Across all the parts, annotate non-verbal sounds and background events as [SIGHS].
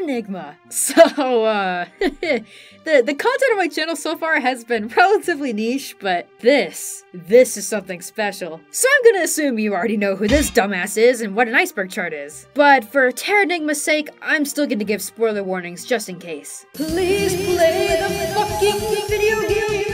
Terranigma. [LAUGHS] So, uh, [LAUGHS] the, the content of my channel so far has been relatively niche, but this, this is something special. So I'm gonna assume you already know who this dumbass is and what an iceberg chart is. But for Terranigma's sake, I'm still gonna give spoiler warnings just in case. Please play the fucking video game!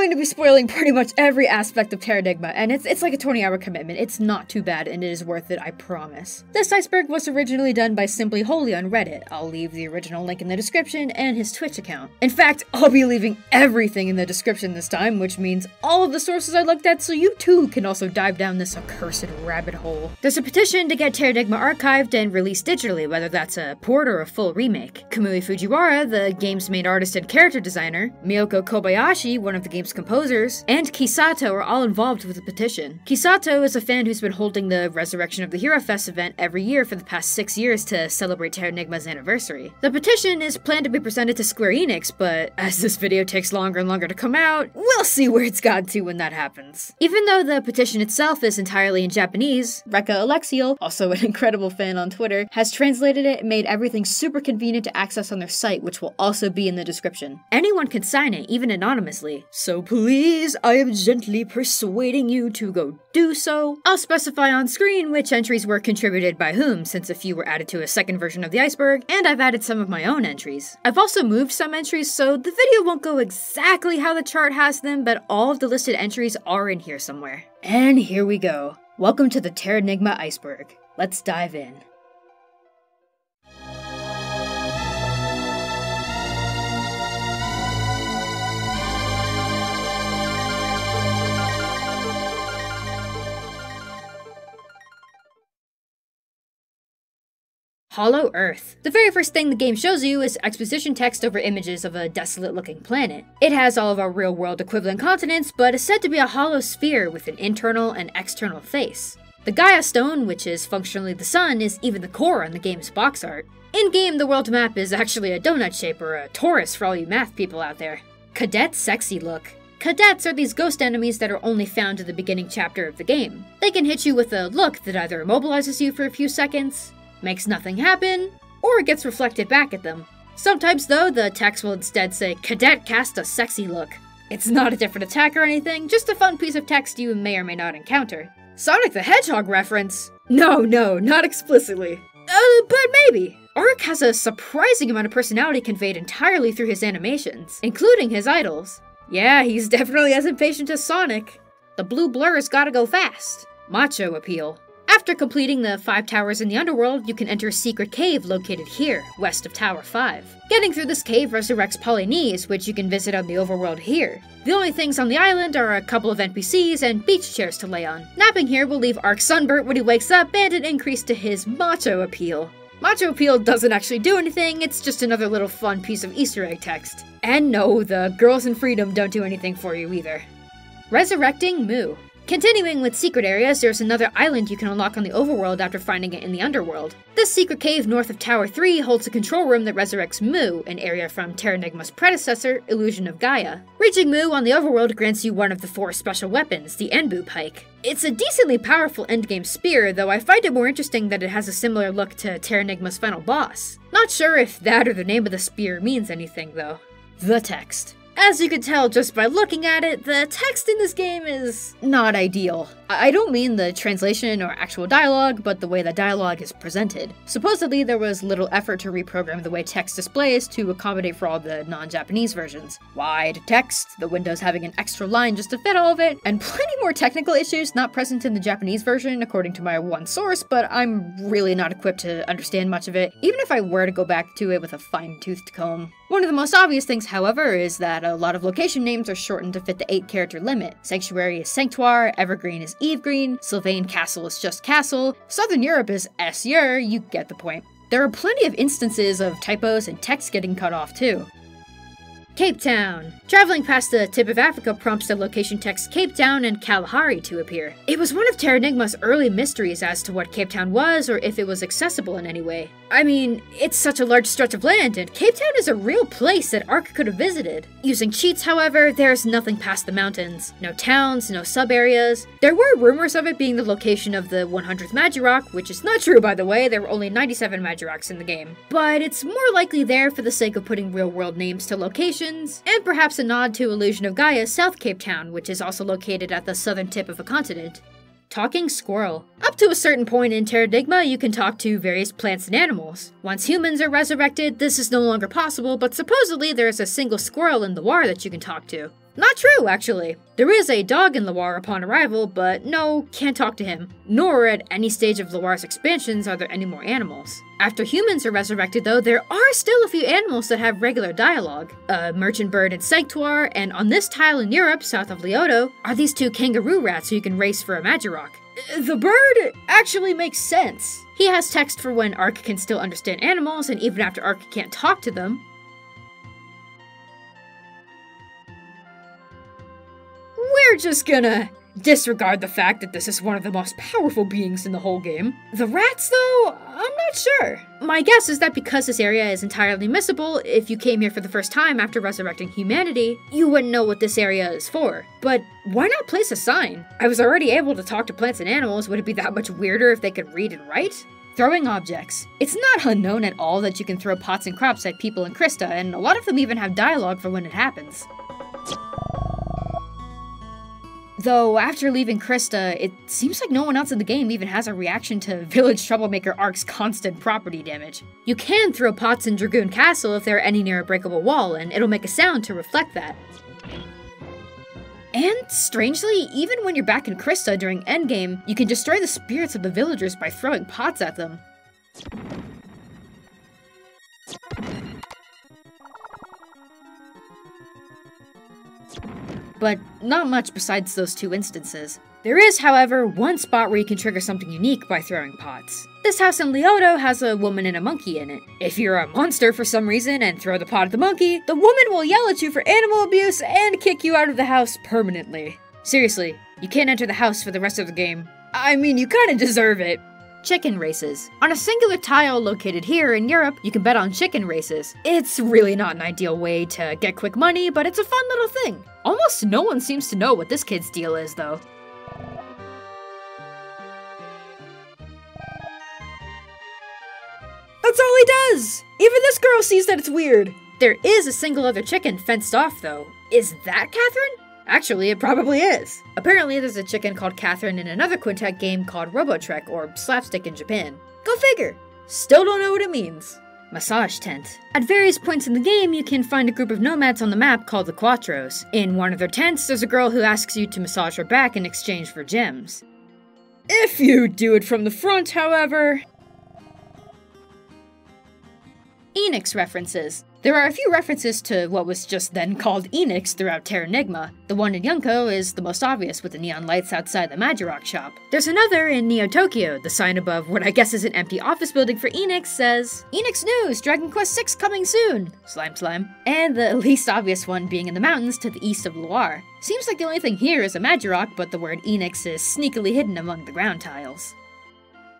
Going to be spoiling pretty much every aspect of Terranigma, and it's it's like a 20 hour commitment. It's not too bad, and it is worth it, I promise. This iceberg was originally done by Simply Holy on Reddit. I'll leave the original link in the description and his Twitch account. In fact, I'll be leaving everything in the description this time, which means all of the sources I looked at so you too can also dive down this accursed rabbit hole. There's a petition to get Terranigma archived and released digitally, whether that's a port or a full remake. Kamui Fujiwara, the game's main artist and character designer, Miyoko Kobayashi, one of the game's composers, and Kisato are all involved with the petition. Kisato is a fan who's been holding the Resurrection of the Hero Fest event every year for the past six years to celebrate Terranigma's anniversary. The petition is planned to be presented to Square Enix, but as this video takes longer and longer to come out, we'll see where it's gotten to when that happens. Even though the petition itself is entirely in Japanese, Rekka Alexiel, also an [LAUGHS] incredible fan on Twitter, has translated it and made everything super convenient to access on their site, which will also be in the description. Anyone can sign it, even anonymously, so please, I am gently persuading you to go do so. I'll specify on screen which entries were contributed by whom, since a few were added to a second version of the iceberg, and I've added some of my own entries. I've also moved some entries, so the video won't go exactly how the chart has them, but all of the listed entries are in here somewhere. And here we go. Welcome to the Terranigma iceberg. Let's dive in. Hollow Earth. The very first thing the game shows you is exposition text over images of a desolate looking planet. It has all of our real world equivalent continents, but is said to be a hollow sphere with an internal and external face. The Gaia Stone, which is functionally the sun, is even the core on the game's box art. In game, the world map is actually a donut shape or a torus for all you math people out there. Cadet Sexy Look. Cadets are these ghost enemies that are only found in the beginning chapter of the game. They can hit you with a look that either immobilizes you for a few seconds, makes nothing happen, or it gets reflected back at them. Sometimes, though, the text will instead say, Cadet cast a sexy look. It's not a different attack or anything, just a fun piece of text you may or may not encounter. Sonic the Hedgehog reference? No, no, not explicitly. Uh, but maybe. Ark has a surprising amount of personality conveyed entirely through his animations, including his idols. Yeah, he's [LAUGHS] definitely as impatient as Sonic. The blue blur's gotta go fast. Macho appeal. After completing the five towers in the underworld, you can enter a secret cave located here, west of Tower 5. Getting through this cave resurrects Polynice, which you can visit on the overworld here. The only things on the island are a couple of NPCs and beach chairs to lay on. Napping here will leave Ark sunburnt when he wakes up and an increase to his macho appeal. Macho appeal doesn't actually do anything, it's just another little fun piece of Easter egg text. And no, the girls in freedom don't do anything for you either. Resurrecting Mu. Continuing with secret areas, there's another island you can unlock on the overworld after finding it in the underworld. This secret cave north of Tower 3 holds a control room that resurrects Mu, an area from Terranigma's predecessor, Illusion of Gaia. Reaching Mu on the overworld grants you one of the four special weapons, the Enbu Pike. It's a decently powerful endgame spear, though I find it more interesting that it has a similar look to Terranigma's final boss. Not sure if that or the name of the spear means anything, though. The text. As you can tell just by looking at it, the text in this game is not ideal. I don't mean the translation or actual dialogue, but the way the dialogue is presented. Supposedly, there was little effort to reprogram the way text displays to accommodate for all the non-Japanese versions. Wide text, the windows having an extra line just to fit all of it, and [LAUGHS] plenty more technical issues not present in the Japanese version according to my one source, but I'm really not equipped to understand much of it, even if I were to go back to it with a fine-toothed comb. One of the most obvious things, however, is that a lot of location names are shortened to fit the 8 character limit. Sanctuary is Sanctuar, Evergreen is Eve Green, Sylvain Castle is just Castle, Southern Europe is Aesir, you get the point. There are plenty of instances of typos and text getting cut off too. Cape Town. Traveling past the tip of Africa prompts the location text Cape Town and Kalahari to appear. It was one of Terranigma's early mysteries as to what Cape Town was or if it was accessible in any way. I mean, it's such a large stretch of land, and Cape Town is a real place that Ark could have visited. Using cheats, however, there's nothing past the mountains. No towns, no sub areas. There were rumors of it being the location of the 100th Magirock, which is not true by the way, there were only 97 Magirocks in the game. But it's more likely there for the sake of putting real world names to locations, and perhaps a nod to Illusion of Gaia's South Cape Town, which is also located at the southern tip of a continent. Talking Squirrel. Up to a certain point in Terranigma, you can talk to various plants and animals. Once humans are resurrected, this is no longer possible, but supposedly there is a single squirrel in the war that you can talk to. Not true, actually. There is a dog in Loire upon arrival, but no, can't talk to him. Nor at any stage of Loire's expansions are there any more animals. After humans are resurrected, though, there are still a few animals that have regular dialogue. A merchant bird in Sanctuar, and on this tile in Europe, south of Liotto, are these two kangaroo rats who you can race for a Magirock. The bird actually makes sense. He has text for when Ark can still understand animals, and even after Ark can't talk to them. We're just gonna disregard the fact that this is one of the most powerful beings in the whole game. The rats, though, I'm not sure. My guess is that because this area is entirely missable, if you came here for the first time after resurrecting humanity, you wouldn't know what this area is for. But why not place a sign? I was already able to talk to plants and animals, would it be that much weirder if they could read and write? Throwing objects. It's not unknown at all that you can throw pots and crops at people in Krista, and a lot of them even have dialogue for when it happens. Though, after leaving Krista, it seems like no one else in the game even has a reaction to [LAUGHS] Village Troublemaker Ark's constant property damage. You can throw pots in Dragoon Castle if they're any near a breakable wall, and it'll make a sound to reflect that. And strangely, even when you're back in Krista during Endgame, you can destroy the spirits of the villagers by throwing pots at them. But not much besides those two instances. There is, however, one spot where you can trigger something unique by throwing pots. This house in Liotto has a woman and a monkey in it. If you're a monster for some reason and throw the pot at the monkey, the woman will yell at you for animal abuse and kick you out of the house permanently. Seriously, you can't enter the house for the rest of the game. I mean, you kinda deserve it. Chicken races. On a singular tile located here in Europe, you can bet on chicken races. It's really not an ideal way to get quick money, but it's a fun little thing. Almost no one seems to know what this kid's deal is, though. That's all he does! Even this girl sees that it's weird. There is a single other chicken fenced off, though. Is that Catherine? Actually, it probably is. Apparently, there's a chicken called Catherine in another Quintet game called Robotrek or Slapstick in Japan. Go figure! Still don't know what it means. Massage tent. At various points in the game, you can find a group of nomads on the map called the Quattros. In one of their tents, there's a girl who asks you to massage her back in exchange for gems. If you do it from the front, however. Enix references. There are a few references to what was just then called Enix throughout Terra Terranigma. The one in Yunko is the most obvious with the neon lights outside the Magirock shop. There's another in Neo Tokyo. The sign above what I guess is an empty office building for Enix says, Enix News, Dragon Quest VI coming soon! Slime slime. And the [LAUGHS] least obvious one being in the mountains to the east of Loire. Seems like the only thing here is a Magirock, but the word Enix is sneakily hidden among the ground tiles.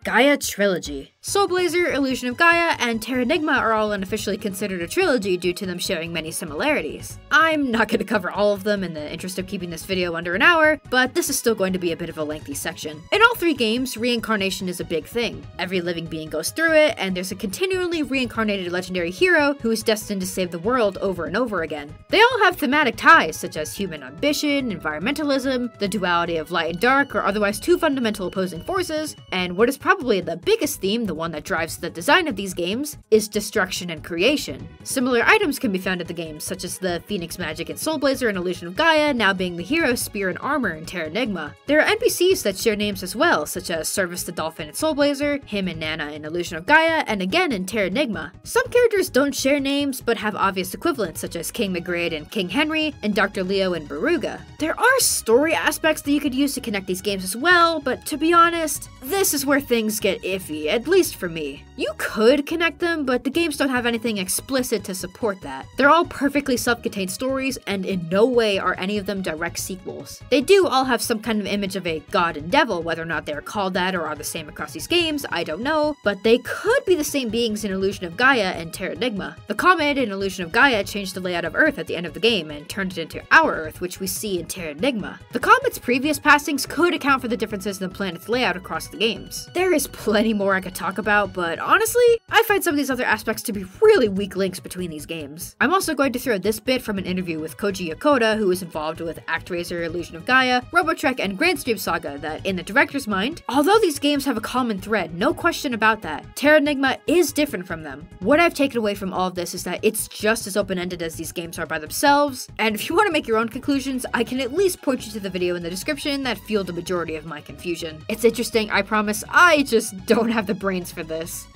Gaia Trilogy. Soul Blazer, Illusion of Gaia, and Terranigma are all unofficially considered a trilogy due to them sharing many similarities. I'm not going to cover all of them in the interest of keeping this video under an hour, but this is still going to be a bit of a lengthy section. In all three games, reincarnation is a big thing. Every living being goes through it, and there's a continually reincarnated legendary hero who is destined to save the world over and over again. They all have thematic ties, such as human ambition, environmentalism, the duality of light and dark, or otherwise two fundamental opposing forces, and what is probably the biggest theme the one that drives the design of these games, is destruction and creation. Similar items can be found in the games, such as the Phoenix Magic in Soul Blazer and Illusion of Gaia, now being the hero Spear and Armor in Terranigma. There are NPCs that share names as well, such as Service the Dolphin in Soul Blazer, him and Nana in Illusion of Gaia, and again in Terranigma. Some characters don't share names, but have obvious equivalents, such as King Magridd and King Henry, and Dr. Leo and Baruga. There are story aspects that you could use to connect these games as well, but to be honest, this is where things get iffy, at least for me. You could connect them, but the games don't have anything explicit to support that. They're all perfectly self-contained stories, and in no way are any of them direct sequels. They do all have some kind of image of a god and devil, whether or not they are called that or are the same across these games, I don't know, but they could be the same beings in Illusion of Gaia and Terranigma. The comet in Illusion of Gaia changed the layout of Earth at the end of the game and turned it into our Earth, which we see in Terranigma. The comet's previous passings could account for the differences in the planet's layout across the games. There is plenty more I could talk about, but honestly, I find some of these other aspects to be really weak links between these games. I'm also going to throw this bit from an interview with Koji Yokota, who was involved with ActRaiser, Illusion of Gaia, Robotrek, and Granstream Saga, that in the director's mind, although these games have a common thread, no question about that, Terra Terranigma is different from them. What I've taken away from all of this is that it's just as open-ended as these games are by themselves, and if you want to make your own conclusions, I can at least point you to the video in the description that fueled the majority of my confusion. It's interesting, I promise, I just don't have the brains for this.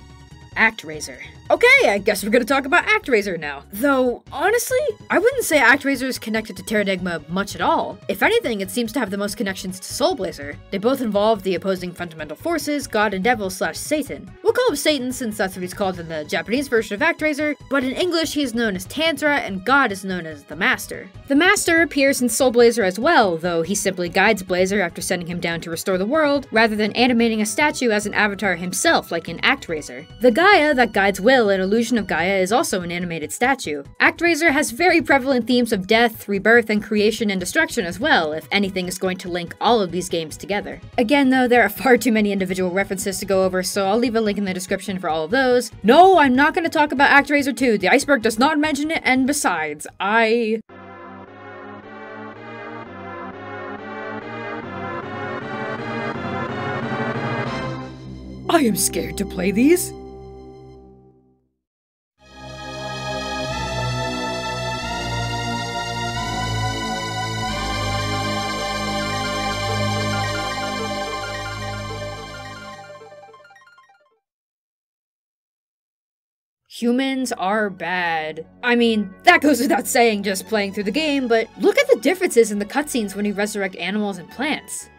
ActRaiser. Okay, I guess we're gonna talk about ActRaiser now. Though, honestly, I wouldn't say ActRaiser is connected to Terranigma much at all. If anything, it seems to have the most connections to Soul Blazer. They both involve the opposing fundamental forces, God and Devil slash Satan. We'll call him Satan since that's what he's called in the Japanese version of ActRaiser, but in English he is known as Tantra and God is known as the Master. The Master appears in Soul Blazer as well, though he simply guides Blazer after sending him down to restore the world, rather than animating a statue as an avatar himself like in ActRaiser. The Gaia that guides Will in Illusion of Gaia is also an animated statue. ActRaiser has very prevalent themes of death, rebirth, and creation and destruction as well, if anything is going to link all of these games together. Again, though, there are [LAUGHS] far too many individual references to go over, so I'll leave a link in the description for all of those. No, I'm not going to talk about ActRaiser 2. The iceberg does not mention it, and besides, I. I am scared to play these. Humans are bad. I mean, that goes without saying just playing through the game, but look at the differences in the cutscenes when you resurrect animals and plants.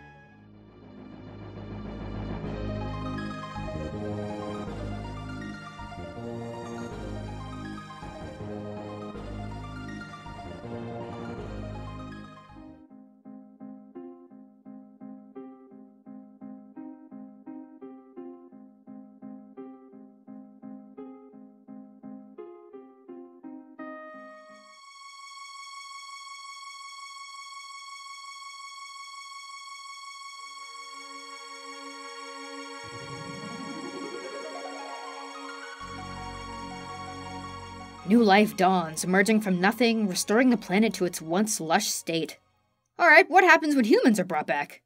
New life dawns, emerging from nothing, restoring the planet to its once lush state. Alright, what happens when humans are brought back?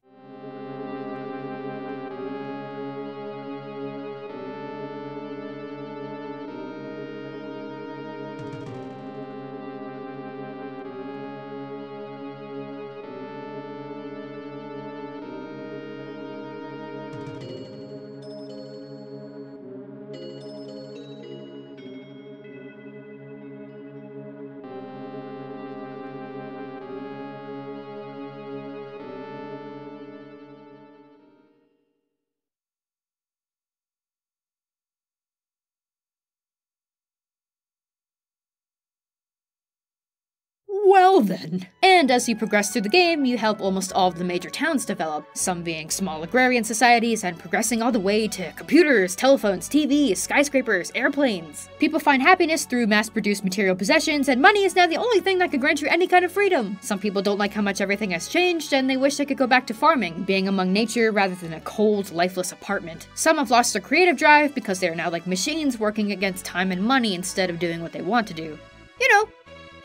Well then. And as you progress through the game, you help almost all of the major towns develop, some being small agrarian societies and progressing all the way to computers, telephones, TVs, skyscrapers, airplanes. People find happiness through mass-produced material possessions, and money is now the only thing that can grant you any kind of freedom. Some people don't like how much everything has changed, and they wish they could go back to farming, being among nature rather than a cold, lifeless apartment. Some have lost their creative drive because they are now like machines working against time and money instead of doing what they want to do. You know,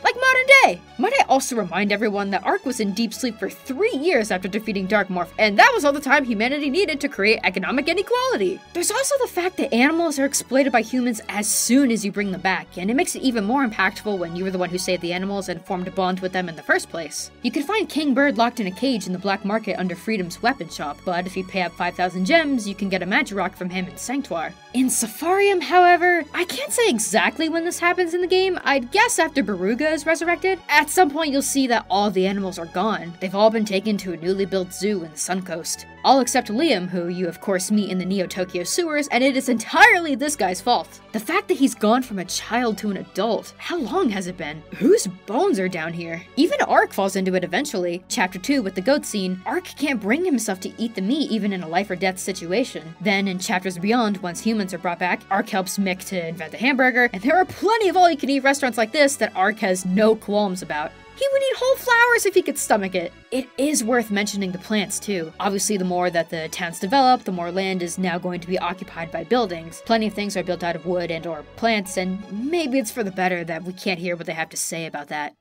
like modern day. Might I also remind everyone that Ark was in deep sleep for three years after defeating Darkmorph, and that was all the time humanity needed to create economic inequality. There's also the fact that animals are exploited by humans as soon as you bring them back, and it makes it even more impactful when you were the one who saved the animals and formed a bond with them in the first place. You can find King Bird locked in a cage in the black market under Freedom's weapon shop, but if you pay up 5,000 gems, you can get a Magirock from him in Sanctuar. In Safarium, however, I can't say exactly when this happens in the game, I'd guess after Baruga is resurrected, at some point you'll see that all the animals are gone. They've all been taken to a newly built zoo in the Suncoast. All except Liam, who you of course meet in the Neo Tokyo sewers, and it is entirely this guy's fault. The fact that he's gone from a child to an adult, how long has it been? Whose bones are down here? Even Ark falls into it eventually. Chapter 2 with the goat scene, Ark can't bring himself to eat the meat even in a life or death situation. Then in chapters beyond, once humans are brought back, Ark helps Mick to invent the hamburger, and there are plenty of all you can eat restaurants like this that Ark has no qualms about. He would eat whole flowers if he could stomach it. It is worth mentioning the plants too. Obviously, the more that the towns develop, the more land is now going to be occupied by buildings. Plenty of things are built out of wood and or plants, and maybe it's for the better that we can't hear what they have to say about that.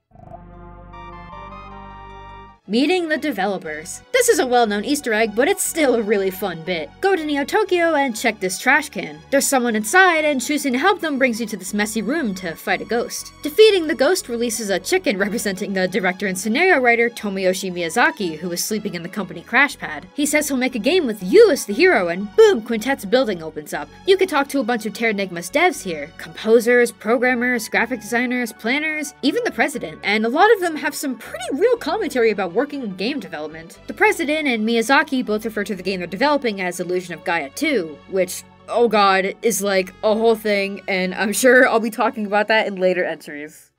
Meeting the developers. This is a well-known easter egg, but it's still a really fun bit. Go to Neo Tokyo and check this trash can. There's someone inside and choosing to help them brings you to this messy room to fight a ghost. Defeating the ghost releases a chicken representing the director and scenario writer Tomoyoshi Miyazaki, who is sleeping in the company crash pad. He says he'll make a game with you as the hero and boom, Quintet's building opens up. You can talk to a bunch of Terranigma's devs here. Composers, programmers, graphic designers, planners, even the president. And a lot of them have some pretty real commentary about working in game development. The president and Miyazaki both refer to the game they're developing as Illusion of Gaia 2, which, oh god, is like a whole thing, and I'm sure I'll be talking about that in later entries.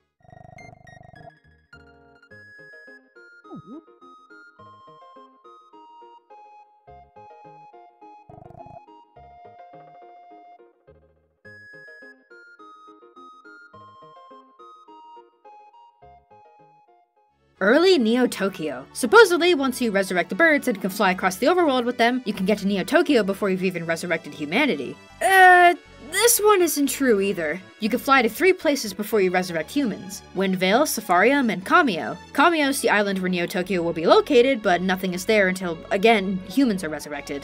Early Neo Tokyo. Supposedly, once you resurrect the birds and can fly across the overworld with them, you can get to Neo Tokyo before you've even resurrected humanity. Uh, this one isn't true either. You can fly to three places before you resurrect humans Windvale, Safarium, and Kamio. Is the island where Neo Tokyo will be located, but nothing is there until, again, humans are resurrected.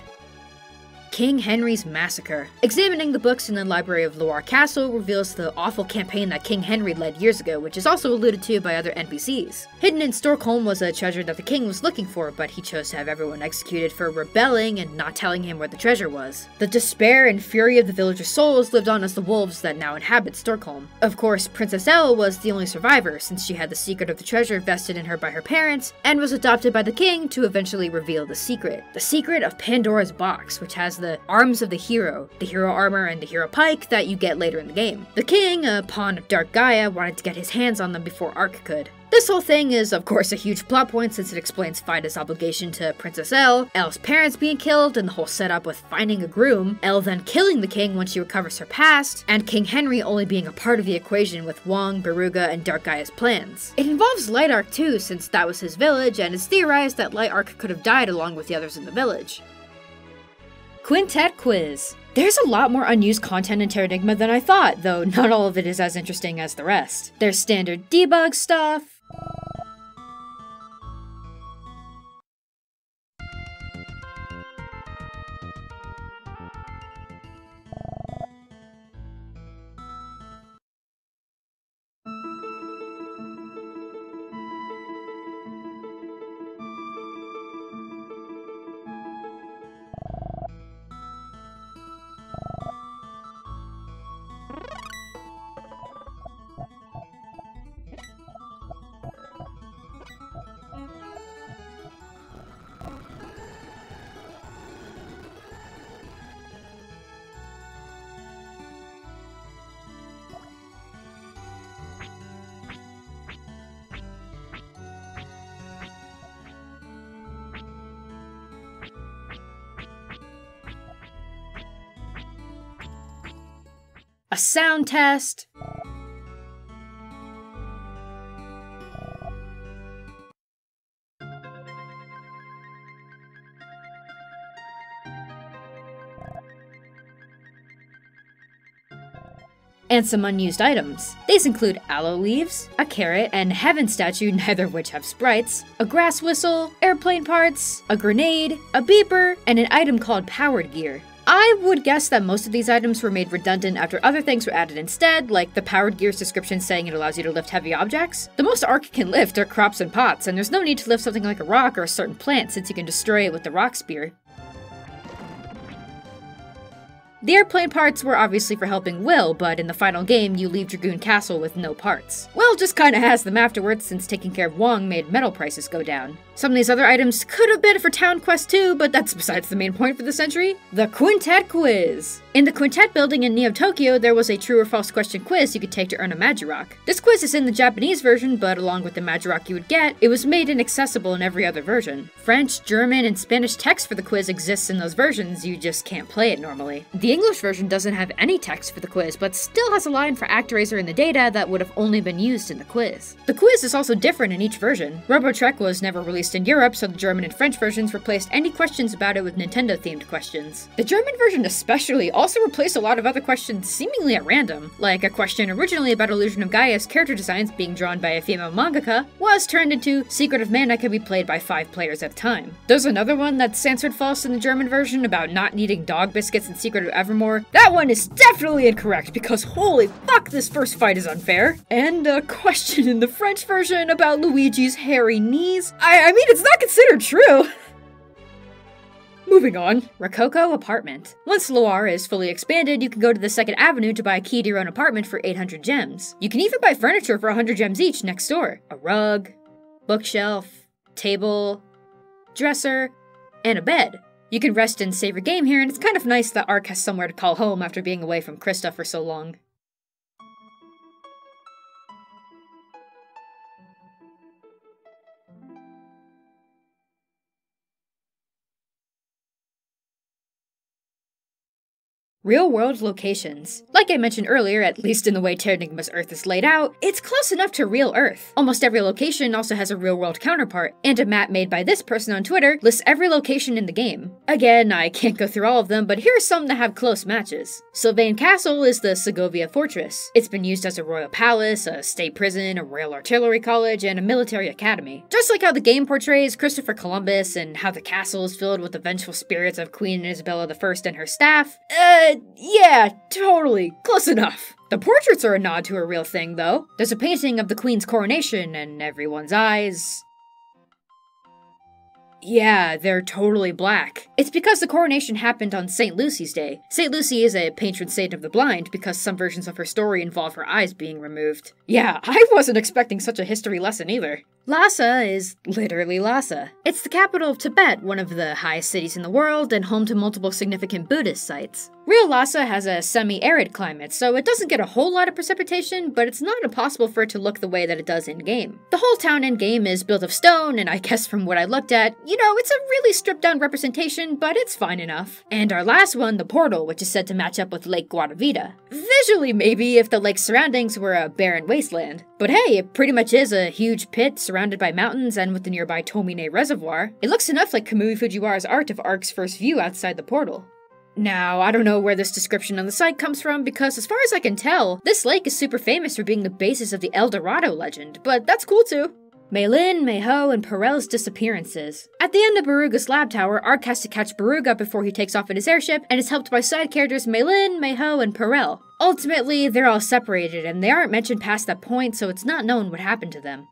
King Henry's Massacre. Examining the books in the library of Loire Castle reveals the awful campaign that King Henry led years ago, which is also alluded to by other NPCs. Hidden in Stockholm was a treasure that the king was looking for, but he chose to have everyone executed for rebelling and not telling him where the treasure was. The despair and fury of the villagers' souls lived on as the wolves that now inhabit Stockholm. Of course, Princess Elle was the only survivor, since she had the secret of the treasure vested in her by her parents, and was adopted by the king to eventually reveal the secret. The secret of Pandora's box, which has the arms of the hero, the hero armor and the hero pike that you get later in the game. The king, a pawn of Dark Gaia, wanted to get his hands on them before Ark could. This whole thing is, of course, a huge plot point since it explains Fida's obligation to Princess Elle, Elle's parents being killed, and the whole setup with finding a groom, Elle then killing the king when she recovers her past, and King Henry only being a part of the equation with Wong, Beruga, and Dark Gaia's plans. It involves Light Ark too, since that was his village, and it's theorized that Light Ark could have died along with the others in the village. Quintet Quiz. There's a lot more unused content in Terranigma than I thought, though not all of it is as interesting as the rest. There's standard debug stuff, sound test. and some unused items. These include aloe leaves, a carrot, and heaven statue, [LAUGHS] neither of which have sprites, a grass whistle, airplane parts, a grenade, a beeper, and an item called powered gear. I would guess that most of these items were made redundant after other things were added instead, like the powered gear's description saying it allows you to lift heavy objects. The most Ark can lift are crops and pots, and there's no need to lift something like a rock or a certain plant since you can destroy it with the rock spear. The airplane parts were obviously for helping Will, but in the final game, you leave Dragoon Castle with no parts. Will just kinda has them afterwards since taking care of Wong made metal prices go down. Some of these other items could have been for Town Quest 2, but that's besides the main point for the century. The Quintet Quiz! In the Quintet building in Neo Tokyo, there was a true or false question quiz you could take to earn a Magirock. This quiz is in the Japanese version, but along with the Magirock you would get, it was made inaccessible in every other version. French, German, and Spanish text for the quiz exists in those versions, you just can't play it normally. The English version doesn't have any text for the quiz, but still has a line for ActRaiser in the data that would have only been used in the quiz. The quiz is also different in each version. Robotrek was never released in Europe, so the German and French versions replaced any questions about it with Nintendo themed questions. The German version, especially, also replaced a lot of other questions seemingly at random, like a question originally about Illusion of Gaia's character designs being drawn by a female mangaka was turned into Secret of Mana can be played by five players at a time. There's another one that's answered false in the German version about not needing dog biscuits in Secret of Evermore. That one is definitely incorrect because holy fuck, this first fight is unfair. And a question in the French version about Luigi's hairy knees. I, I mean, it's not considered true. [LAUGHS] Moving on, Rococo Apartment. Once Loire is fully expanded, you can go to the Second Avenue to buy a key to your own apartment for 800 gems. You can even buy furniture for 100 gems each next door. A rug, bookshelf, table, dresser, and a bed. You can rest and save your game here, and it's kind of nice that Ark has somewhere to call home after being away from Krista for so long. Real world locations. Like I mentioned earlier, at least in the way Terranigma's Earth is laid out, it's close enough to real Earth. Almost every location also has a real world counterpart, and a map made by this person on Twitter lists every location in the game. Again, I can't go through all of them, but here are some that have close matches. Sylvain Castle is the Segovia Fortress. It's been used as a royal palace, a state prison, a royal artillery college, and a military academy. Just like how the game portrays Christopher Columbus and how the castle is filled with the vengeful spirits of Queen Isabella I and her staff, uh, yeah, totally. Close enough. The portraits are a nod to a real thing, though. There's a painting of the Queen's coronation, and everyone's eyes. Yeah, they're totally black. It's because the coronation happened on St. Lucy's Day. St. Lucy is a patron saint of the blind because some versions of her story involve her eyes being removed. Yeah, I wasn't expecting such a history lesson either. Lhasa is literally Lhasa. It's the capital of Tibet, one of the highest cities in the world, and home to multiple significant Buddhist sites. Real Lhasa has a semi-arid climate, so it doesn't get a whole lot of precipitation, but it's not impossible for it to look the way that it does in-game. The whole town in-game is built of stone, and I [LAUGHS] guess from what I looked at, you know, it's a really stripped-down representation, but it's fine enough. And our last one, the portal, which is said to match up with Lake Guatavita. Visually, maybe, if the lake's surroundings were a barren wasteland. But hey, it pretty much is a huge pit surrounded by mountains and with the nearby Tomine Reservoir. It looks enough like Kamui Fujiwara's art of Ark's first view outside the portal. Now, I don't know where this description on the site comes from because, as far as I can tell, this lake is super famous for being the basis of the El Dorado legend, but that's cool too. Meilin, Meiho, and Parel's disappearances. At the end of Baruga's lab tower, Ark has to catch Baruga before he takes off in his airship and is helped by side characters Meilin, Meiho, and Parel. Ultimately, they're all separated and they aren't mentioned past that point, so it's not known what happened to them.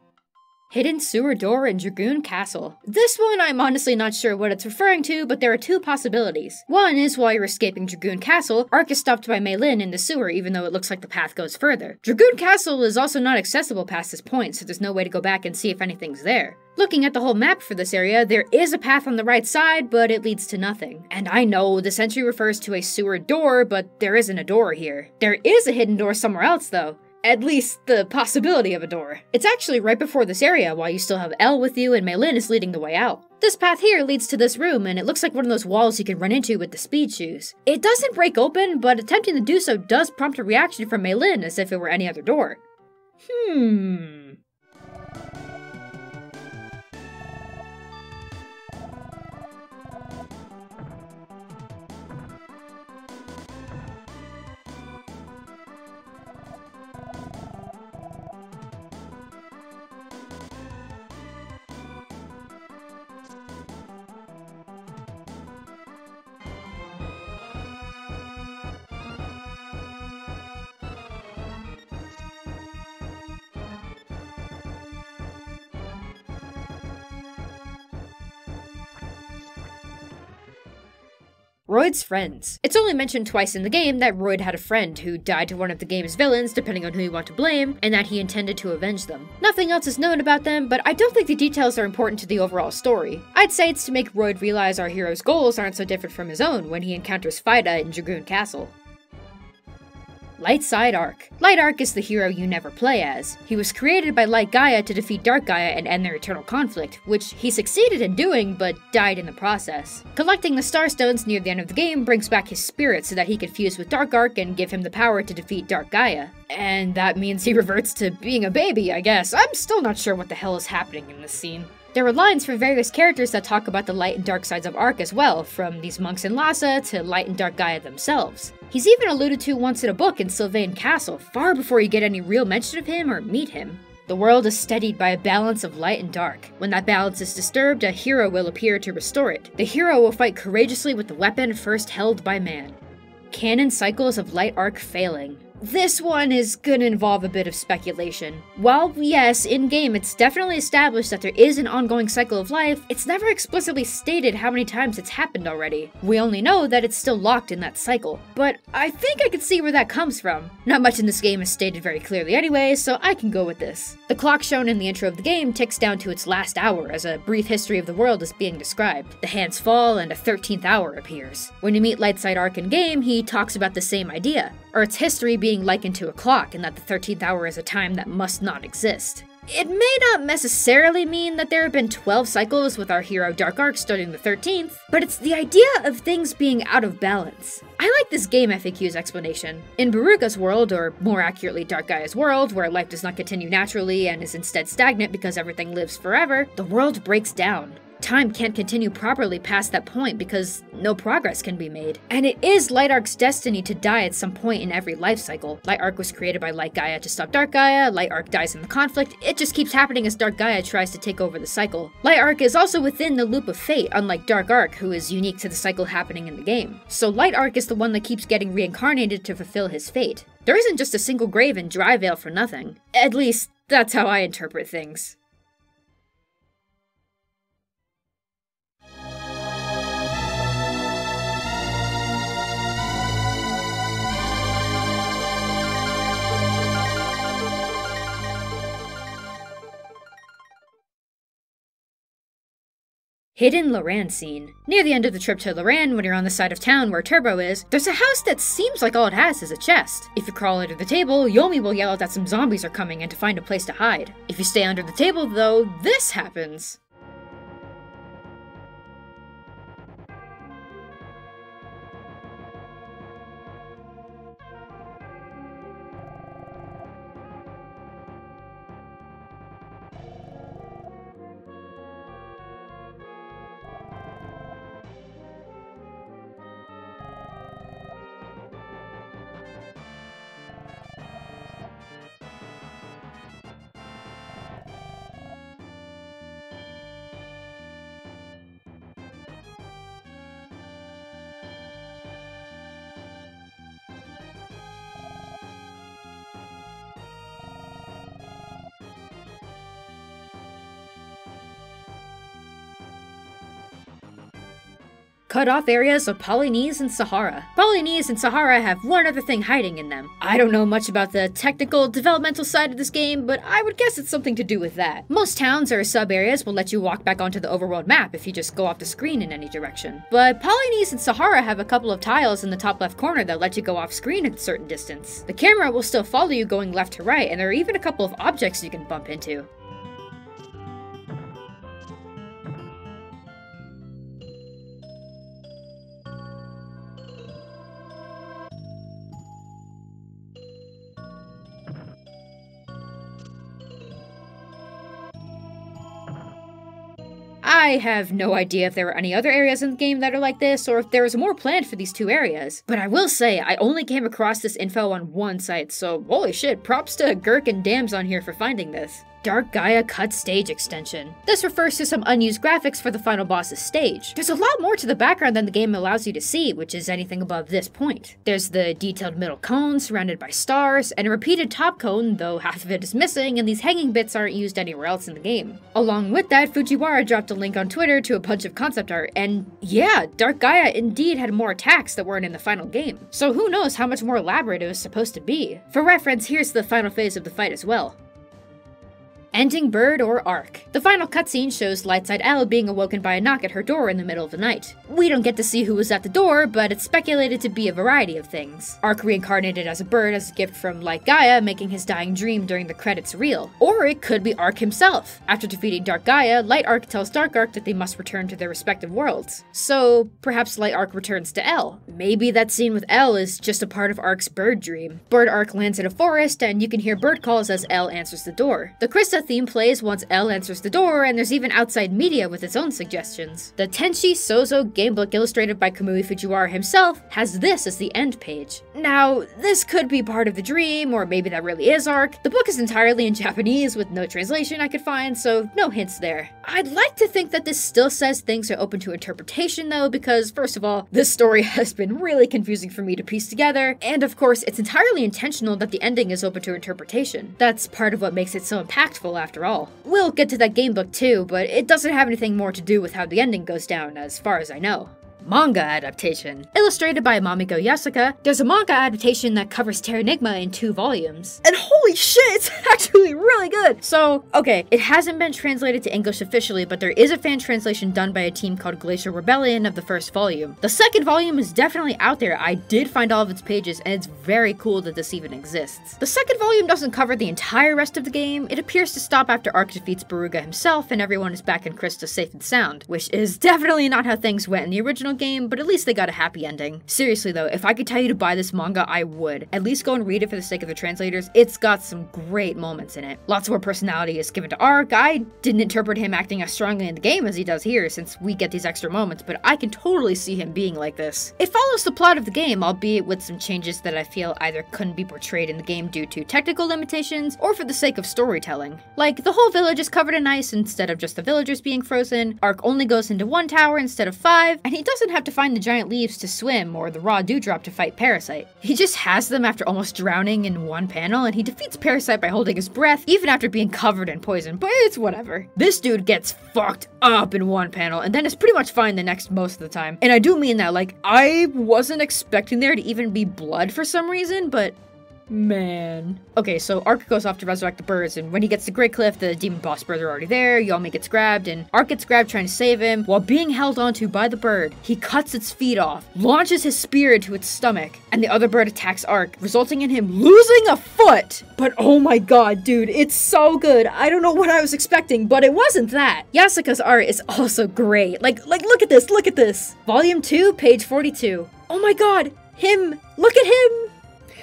Hidden Sewer Door in Dragoon Castle. This one I'm honestly not sure what it's referring to, but there are two possibilities. One is while you're escaping Dragoon Castle, Ark is stopped by Meilin in the sewer even though it looks like the path goes further. Dragoon Castle is also not accessible past this point, so there's no way to go back and see if anything's there. Looking at the whole map for this area, there is a path on the right side, but it leads to nothing. And I know this entry refers to a sewer door, but there isn't a door here. There is a hidden door somewhere else though. At least the possibility of a door. It's actually right before this area while you still have Elle with you and Meilin is leading the way out. This path here leads to this room and it looks like one of those walls you can run into with the speed shoes. It doesn't break open, but attempting to do so does prompt a reaction from Meilin as if it were any other door. Hmm. Royd's friends. It's only mentioned twice in the game that Royd had a friend who died to one of the game's villains, depending on who you want to blame, and that he intended to avenge them. Nothing else is known about them, but I don't think the details are important to the overall story. I'd say it's to make Royd realize our hero's goals aren't so different from his own when he encounters Fida in Dragoon Castle. Light Side Ark. Light Ark is the hero you never play as. He was created by Light Gaia to defeat Dark Gaia and end their eternal conflict, which he succeeded in doing, but died in the process. Collecting the Starstones near the end of the game brings back his spirit so that he can fuse with Dark Ark and give him the power to defeat Dark Gaia. And that means he [LAUGHS] reverts to being a baby, I guess. I'm still not sure what the hell is happening in this scene. There are lines for various characters that talk about the light and dark sides of Ark as well, from these monks in Lhasa to Light and Dark Gaia themselves. He's even alluded to once in a book in Sylvain Castle, far before you get any real mention of him or meet him. The world is steadied by a balance of light and dark. When that balance is disturbed, a hero will appear to restore it. The hero will fight courageously with the weapon first held by man. Canon cycles of light arc failing. This one is gonna involve a bit of speculation. While, yes, in game it's definitely established that there is an ongoing cycle of life, it's never explicitly stated how many times it's happened already. We only know that it's still locked in that cycle. But I think I can see where that comes from. Not much in this game is stated very clearly anyway, so I can go with this. The clock shown in the intro of the game ticks down to its last hour as a brief history of the world is being described. The hands fall and a 13th hour appears. When you meet Lightside Ark in game, he talks about the same idea. Earth's history being likened to a clock, and that the 13th hour is a time that must not exist. It may not necessarily mean that there have been 12 cycles with our hero Dark Ark starting the 13th, but it's the idea of things being out of balance. I like this game FAQ's explanation. In Baruga's world, or more accurately Dark Gaia's world, where life does not continue naturally and is instead stagnant because everything lives forever, the world breaks down time can't continue properly past that point because no progress can be made. And it is Light Ark's destiny to die at some point in every life cycle. Light Ark was created by Light Gaia to stop Dark Gaia, Light Ark dies in the conflict, it just keeps happening as Dark Gaia tries to take over the cycle. Light Ark is also within the loop of fate, unlike Dark Ark, who is unique to the cycle happening in the game. So Light Ark is the one that keeps getting reincarnated to fulfill his fate. There isn't just a single grave in Dryvale for nothing. At least, that's how I interpret things. Hidden Loran scene. Near the end of the trip to Loran, when you're on the side of town where Turbo is, there's a house that seems like all it has is a chest. If you crawl under the table, Yomi will yell out that some zombies are coming and to find a place to hide. If you stay under the table, though, this happens. Cut off areas of Polynese and Sahara. Polynese and Sahara have one other thing hiding in them. I don't know much about the technical developmental side of this game, but I would guess it's something to do with that. Most towns or sub areas will let you walk back onto the overworld map if you just go off the screen in any direction. But Polynese and Sahara have a couple of tiles in the top left corner that let you go off screen at a certain distance. The camera will still follow you going left to right, and there are even a couple of objects you can bump into. I have no idea if there are any other areas in the game that are like this, or if there is more planned for these two areas. But I will say, I only came across this info on one site, so holy shit, props to Gurk and Dams on here for finding this. Dark Gaia Cut Stage Extension. This refers to some unused graphics for the final boss's stage. There's a lot more to the background than the game allows you to see, which is anything above this point. There's the detailed middle cone surrounded by stars, and a repeated top cone, though half of it is missing, and these hanging bits aren't used anywhere else in the game. Along with that, Fujiwara dropped a link on Twitter to a bunch of concept art, and yeah, Dark Gaia indeed had more attacks that weren't in the final game. So who knows how much more elaborate it was supposed to be. For reference, here's the final phase of the fight as well. Ending Bird or Ark. The final cutscene shows Lightside Elle being awoken by a knock at her door in the middle of the night. We don't get to see who was at the door, but it's speculated to be a variety of things. Ark reincarnated as a bird as a gift from Light Gaia, making his dying dream during the credits real. Or it could be Ark himself. After defeating Dark Gaia, Light Ark tells Dark Ark that they must return to their respective worlds. So perhaps Light Ark returns to Elle. Maybe that scene with Elle is just a part of Ark's bird dream. Bird Ark lands in a forest, and you can hear bird calls as Elle answers the door. The Krista theme plays once Elle answers the door, and there's even outside media with its own suggestions. The Tenchi Sozo gamebook illustrated by Kamui Fujiwara himself has this as the end page. Now, this could be part of the dream, or maybe that really is Ark. The book is entirely in [LAUGHS] Japanese with no translation I could find, so no hints there. I'd like to think that this still says things are open to interpretation though, because first of all, this story [LAUGHS] has been really confusing for me to piece together, and of course, it's entirely intentional that the ending is open to interpretation. That's part of what makes it so impactful after all. We'll get to that gamebook too, but it doesn't have anything more to do with how the ending goes down, as far as I know manga adaptation. Illustrated by Mamiko Yasuka, there's a manga adaptation that covers Terranigma in two volumes. And holy shit, it's [LAUGHS] actually really good! So, okay, it hasn't been translated to English officially, but there is a fan translation done by a team called Glacier Rebellion of the first volume. The second volume is definitely out there. I did find all of its pages, and it's very cool that this even exists. The second volume doesn't cover the entire rest of the game. It appears to stop after Ark defeats Beruga himself and everyone is back in Crysta safe and sound, which is [LAUGHS] definitely not how things went in the original game, but at least they got a happy ending. Seriously though, if I could tell you to buy this manga, I would. At least go and read it for the sake of the translators. It's got some great moments in it. Lots more personality is given to Ark. I didn't interpret him acting as strongly in the game as he does here, since we get these extra moments, but I can totally see him being like this. It follows the plot of the game, albeit with some changes that I feel either couldn't be portrayed in the game due to technical limitations or for the sake of storytelling. Like, the whole village is covered in ice instead of just the villagers being frozen, Ark only goes into one tower instead of five, and he doesn't doesn't have to find the giant leaves to swim or the raw dewdrop to fight Parasite. He just has them after almost drowning in one panel, and he defeats Parasite by holding his breath, even after being covered in poison, but it's whatever. This dude gets fucked up in one panel, and then is pretty much fine the next most of the time. And I do mean that, like, I wasn't expecting there to even be blood for some reason, but Man. Okay, so Ark goes off to resurrect the birds, and when he gets to Great Cliff, the demon boss birds are already there. Yomi gets grabbed, and Ark gets grabbed trying to save him. While being held onto by the bird, he cuts its feet off, launches his spear into its stomach, and the other bird attacks Ark, resulting in him losing a foot. But oh my god, dude, it's so good. I don't know what I was expecting, but it wasn't that. Yasuka's art is also great. Like, like, look at this, look at this. Volume 2, page 42. Oh my god, him! Look at him!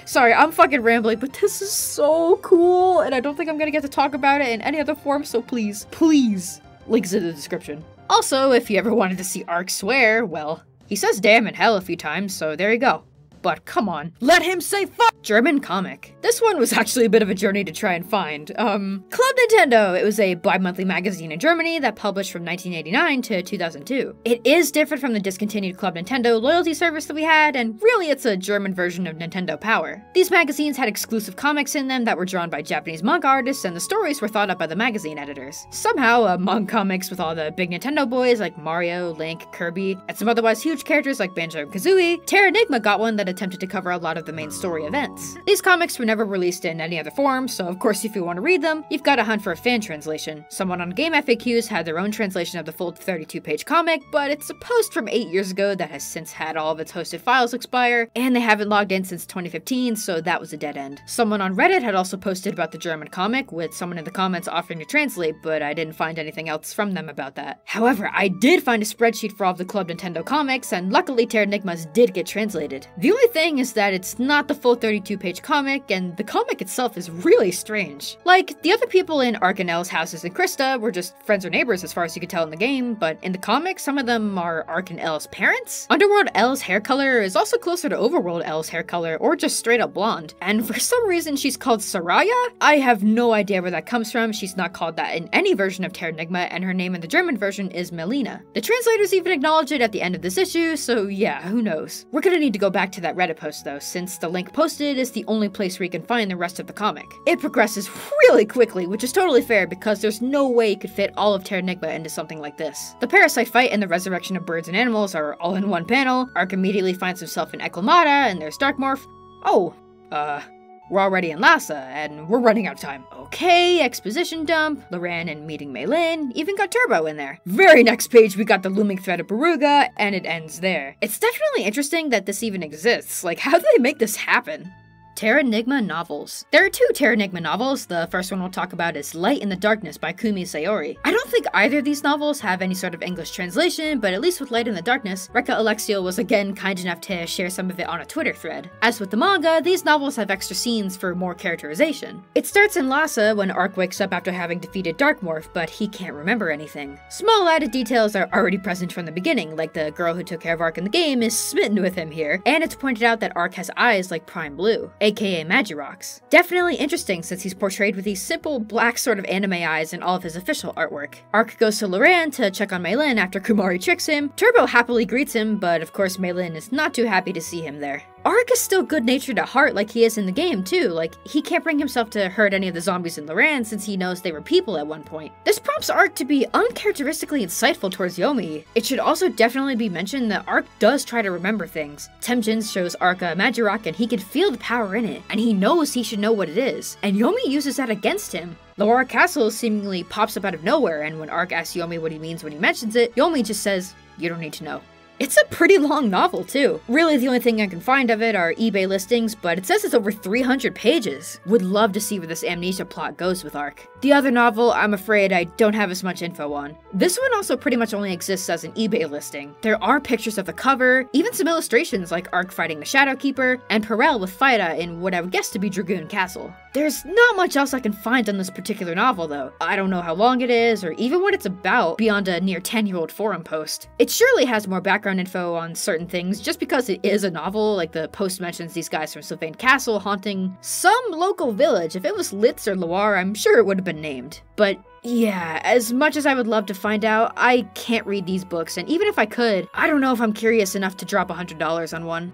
Sorry, I'm fucking rambling, but this is so cool, and I don't think I'm gonna get to talk about it in any other form, so please, please, links in the description. Also, if you ever wanted to see Ark swear, well, he says damn in hell a few times, so there you go but come on. Let him say fuck! German comic. This one was actually a bit of a journey to try and find. Um, Club Nintendo. It was a bi-monthly magazine in Germany that published from 1989 to 2002. It is different from the discontinued Club Nintendo loyalty service that we had, and really it's a German version of Nintendo Power. These magazines had exclusive comics in them that were drawn by Japanese manga artists, and the stories were thought up by the magazine editors. Somehow, among comics with all the big Nintendo boys like Mario, Link, Kirby, and some otherwise huge characters like Banjo-Kazooie, Terranigma got one that attempted to cover a lot of the main story events. These comics were never released in any other form, so of course if you want to read them, you've got to hunt for a fan translation. Someone on Game FAQs had their own translation of the full 32-page comic, but it's a post from 8 years ago that has since had all of its hosted files expire, and they haven't logged in since 2015, so that was a dead end. Someone on Reddit had also posted about the German comic, with someone in the comments offering to translate, but I didn't find anything else from them about that. However, I did find a spreadsheet for all of the Club Nintendo comics, and luckily Terranigmas did get translated. The only thing is that it's not the full 32 page comic, and the comic itself is really strange. Like, the other people in Ark and Elle's houses in Crysta were just friends or neighbors as far as you could tell in the game, but in the comic, some of them are Ark and Elle's parents. Underworld Elle's hair color is also closer to Overworld Elle's hair color, or just straight up blonde. And for some reason, she's called Soraya? I have no idea where that comes from. She's not called that in any version of Terranigma, and her name in the German version is Melina. The translators even acknowledge it at the end of this issue, so yeah, who knows. We're gonna need to go back to that Reddit post though, since the link posted is the only place where you can find the rest of the comic. It progresses really quickly, which is totally fair because there's no way you could fit all of Terranigma into something like this. The parasite fight and the resurrection of birds and animals are all in one panel. Ark immediately finds himself in Eklemata, and there's Darkmorph. Oh, uh, we're already in Lhasa, and we're running out of time. Okay, exposition dump, Loran and meeting Meilin, even got Turbo in there. Very next page, we got the looming threat of Beruga, and it ends there. It's definitely interesting that this even exists. Like, how do they make this happen? Terranigma novels. There are two Terranigma novels. The first one we'll talk about is Light in the Darkness by Kumi Sayori. I don't think either of these novels have any sort of English translation, but at least with Light in the Darkness, Rekka Alexiel was again kind enough to share some of it on a Twitter thread. As with the manga, these novels have extra scenes for more characterization. It starts in Lhasa when Ark wakes up after having defeated Darkmorph, but he can't remember anything. Small added details are already present from the beginning, like the girl who took care of Ark in the game is smitten with him here, and it's pointed out that Ark has eyes like Prime Blue aka Magirox. Definitely interesting since he's portrayed with these simple black sort of anime eyes in all of his official artwork. Ark goes to Loran to check on Meilin after Kumari tricks him. Turbo happily greets him, but of course Meilin is not too happy to see him there. Ark is still good natured at heart like he is in the game too, like he can't bring himself to hurt any of the zombies in Loran since he knows they were people at one point. This prompts Ark to be uncharacteristically insightful towards Yomi. It should also definitely be mentioned that Ark does try to remember things. Temjin shows Ark a Magirock and he can feel the power in it, and he knows he should know what it is, and Yomi uses that against him. Loara Castle seemingly pops up out of nowhere, and when Ark asks Yomi what he means when he mentions it, Yomi just says, you don't need to know. It's a pretty long novel, too. Really, the only thing I can find of it are eBay listings, but it says it's over 300 pages. Would love to see where this amnesia plot goes with Ark. The other novel, I'm afraid I don't have as much info on. This one also pretty much only exists as an eBay listing. There are pictures of the cover, even some illustrations like Ark fighting the Shadow Keeper, and Perel with Fida in what I would guess to be Dragoon Castle. There's not much else I can find on this particular novel, though. I don't know how long it is, or even what it's about, beyond a near 10 year old forum post. It surely has more background info on certain things just because it is a novel. Like the post mentions these guys from Sylvain Castle haunting some local village. If it was Litz or Loire, I'm sure it would have been named. But yeah, as much as I would love to find out, I can't read these books, and even if I could, I don't know if I'm curious enough to drop $100 on one.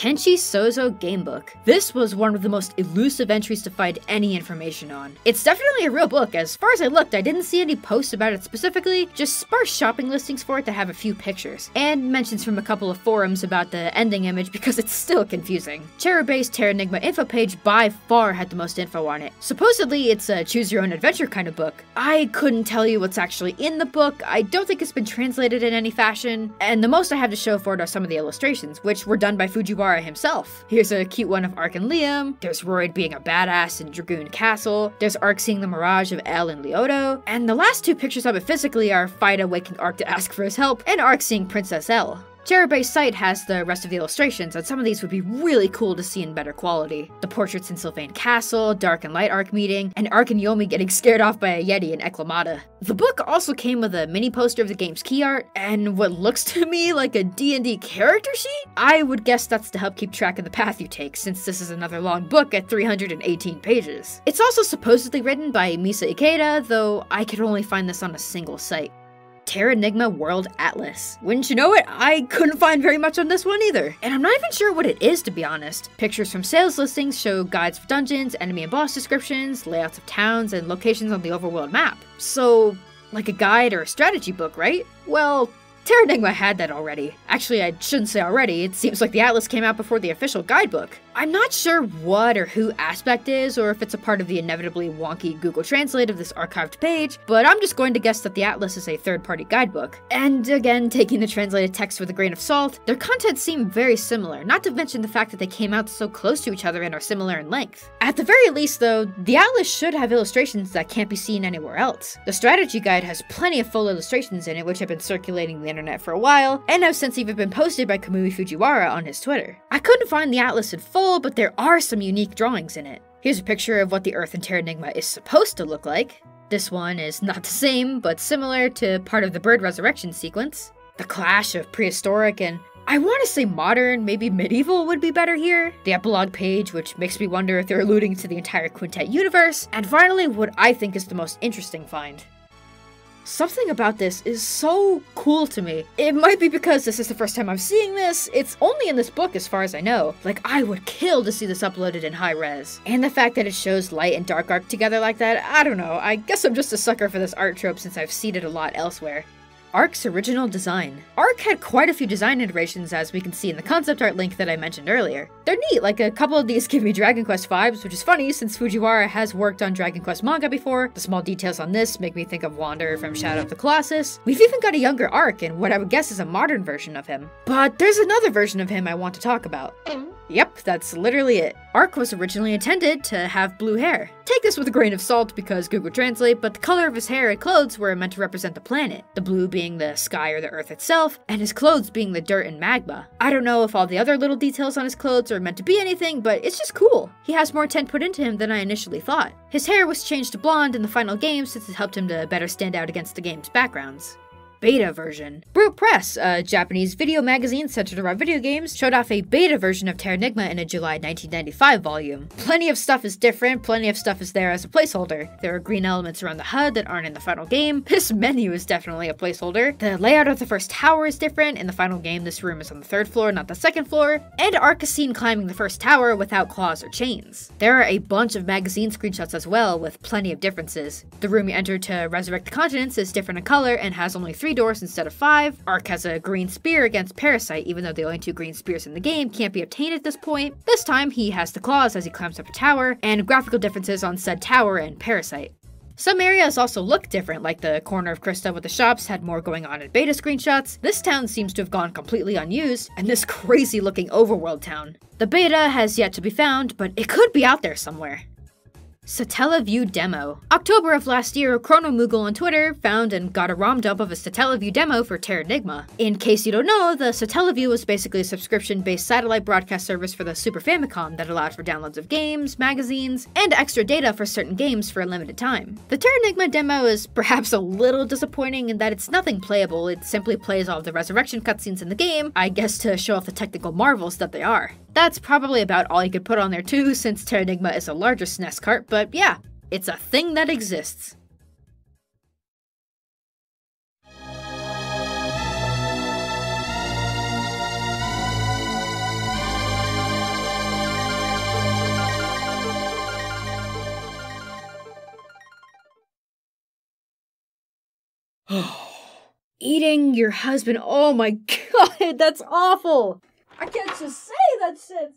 Tenchi Sozo Gamebook. This was one of the most elusive entries to find any information on. It's definitely a real book. As far as I looked, I didn't see any posts about it specifically, just sparse shopping listings for it that have a few pictures, and mentions from a couple of forums about the ending image because it's still confusing. Terror-based Terranigma info page by far had the most info on it. Supposedly, it's a choose-your-own-adventure kind of book. I couldn't tell you what's actually in the book, I don't think it's been translated in any fashion, and the most I have to show for it are some of the illustrations, which were done by Fujiwara Himself. Here's a cute one of Ark and Liam, there's Royd being a badass in Dragoon Castle, there's Ark seeing the mirage of Elle and Liotto, and the last two pictures of it physically are Fida waking Ark to ask for his help, and Ark seeing Princess Elle. Terror-based site has the rest of the illustrations, and some of these would be really cool to see in better quality. The portraits in Sylvain Castle, Dark and Light Ark meeting, and Ark and Yomi getting [LAUGHS] scared off by a Yeti in Eklemata. The book also came with a mini poster of the game's key art, and what looks to me like a D&D character sheet? I would guess that's to help keep track of the path you take, since this is another long book at 318 pages. It's also supposedly written by Misa Ikeda, though I could only find this on a single site. Terranigma World Atlas. Wouldn't you know it, I couldn't find very much on this one either. And I'm not even sure what it is to be honest. Pictures from sales listings show guides for dungeons, enemy and boss descriptions, layouts of towns, and locations on the overworld map. So, like a guide or a strategy book, right? Well, Terranigma had that already. Actually, I shouldn't say already, it seems like the Atlas came out before the official guidebook. I'm not sure what or who Aspect is, or if it's a part of the inevitably wonky Google Translate of this archived page, but I'm just going to guess that the Atlas is a third-party guidebook. And again, taking the translated text with a grain of salt, their contents seem very similar, not to mention the fact that they came out so close to each other and are similar in length. At the very least though, the Atlas should have illustrations that can't be seen anywhere else. The strategy guide has plenty of full illustrations in it which have been circulating the internet for a while, and have since even been posted by Kamui Fujiwara on his Twitter. I couldn't find the atlas in full, but there are some unique drawings in it. Here's a picture of what the Earth in Terranigma is supposed to look like. This one is not the same, but similar to part of the bird resurrection sequence. The clash of prehistoric and I want to say modern, maybe medieval would be better here. The epilogue page, which makes me wonder if they're alluding to the entire Quintet universe. And finally, what I think is the most interesting find. Something about this is so cool to me. It might be because this is the first time I'm seeing this. It's only in this book as far as I know. Like, I would kill to see this uploaded in high res. And the fact that it shows light and dark Ark together like that, I don't know. I guess I'm just a sucker for this art trope since I've seen it a lot elsewhere. Ark's original design. Ark had quite a few design iterations as we can see in the concept art link that I mentioned earlier. They're neat, like a couple of these [LAUGHS] give me Dragon Quest vibes, which is funny since Fujiwara has worked on Dragon Quest manga before. The small details on this make me think of Wander from Shadow of the Colossus. We've even got a younger Ark and what I would guess is a modern version of him. But there's another version of him I want to talk about. Yep, that's literally it. Ark was originally intended to have blue hair. Take this with a grain of salt because Google Translate, but the color of his hair and clothes were meant to represent the planet, the blue being the sky or the earth itself, and his clothes being the dirt and magma. I don't know if all the other little details on his clothes are meant to be anything, but it's just cool. He has more intent put into him than I initially thought. His hair was changed to blonde in the final game since it helped him to better stand out against the game's backgrounds beta version. Brute Press, a Japanese video magazine centered around video games, showed off a beta version of Terranigma in a July 1995 volume. Plenty of stuff is different, plenty of stuff is there as a placeholder. There are green elements around the HUD that aren't in the final game. [LAUGHS] This menu is definitely a placeholder. The layout of the first tower is different. In the final game, this room is on the third floor, not the second floor. And seen climbing the first tower without claws or chains. There are a bunch of magazine screenshots as well, with plenty of differences. The room you enter to resurrect the continents is different in color and has only three three doors instead of five. Ark has a green spear against Parasite, even though the only two green spears in the game can't be obtained at this point. This time, he has the claws as he climbs up a tower, and graphical differences on said tower and Parasite. Some areas also look different, like the corner of Crysta with the shops had more going on in beta screenshots. This town seems to have gone completely unused, and this [LAUGHS] crazy looking overworld town. The beta has yet to be found, but it could be out there somewhere. Satellaview demo. October of last year, Chrono Moogle on Twitter found and got a ROM dump of a Satellaview demo for Terranigma. In case you don't know, the Satellaview was basically a subscription-based satellite broadcast service for the Super Famicom that allowed for downloads of games, magazines, and extra data for certain games for a limited time. The Terranigma demo is perhaps a little disappointing in that it's nothing playable, it simply plays all of the resurrection cutscenes in the game, I guess to show off the technical marvels that they are. That's probably about all you could put on there too, since Terranigma is a larger SNES cart, but yeah, it's a thing that exists. [SIGHS] Eating your husband. Oh my [LAUGHS] god, that's awful. I can't just say that shit.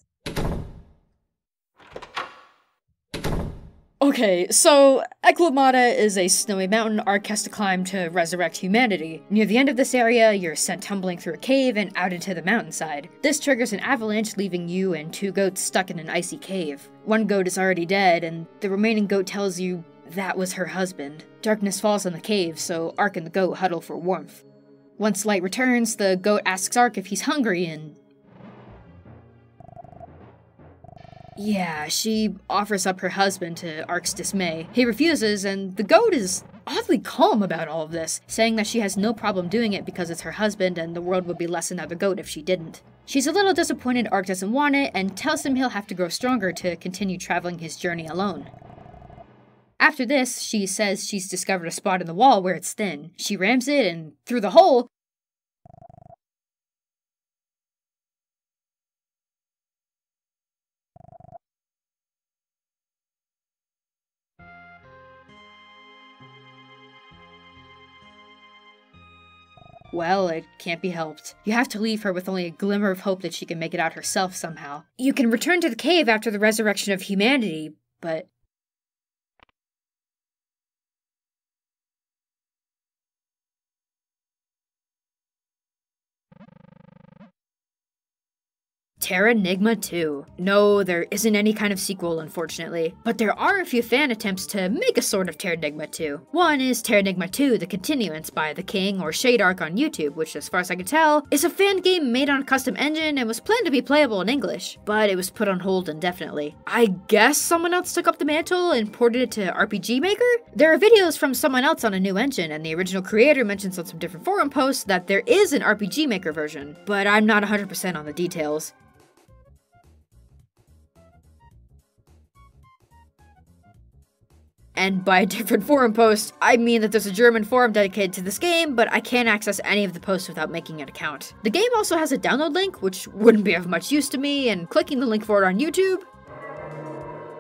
Okay, so Eklemata is a snowy mountain Ark has to climb to resurrect humanity. Near the end of this area, you're sent tumbling through a cave and out into the mountainside. This triggers an avalanche, leaving you and two goats stuck in an icy cave. One goat is already dead, and the remaining goat tells you that was her husband. Darkness falls on the cave, so Ark and the goat huddle for warmth. Once light returns, the goat asks Ark if he's hungry, and Yeah, she offers up her husband to Ark's dismay. He refuses, and the goat is oddly calm about all of this, saying that she has no problem doing it because it's her husband and the world would be less another goat if she didn't. She's a little disappointed Ark doesn't want it and tells him he'll have to grow stronger to continue traveling his journey alone. After this, she says she's discovered a spot in the wall where it's thin. She rams it, and through the hole, Well, it can't be helped. You have to leave her with only a glimmer of hope that she can make it out herself somehow. You can return to the cave after the resurrection of humanity, but Terranigma 2. No, there isn't any kind of sequel, unfortunately, but there are a few fan attempts to make a sort of Terra Terranigma 2. One is Terra Terranigma 2 The Continuance by The King or Shadeark on YouTube, which, as far as I can tell, is a fan game made on a custom engine and was planned to be playable in English, but it was put on hold indefinitely. I guess someone else took up the mantle and ported it to RPG Maker? There are videos from someone else on a new engine, and the original creator mentions on some different forum posts that there is an RPG Maker version, but I'm not 100% on the details. And by a different [LAUGHS] forum post, I mean that there's a German forum dedicated to this game, but I can't access any of the posts without making an account. The game also has a download link, which wouldn't be of much use to me, and clicking the link for it on YouTube.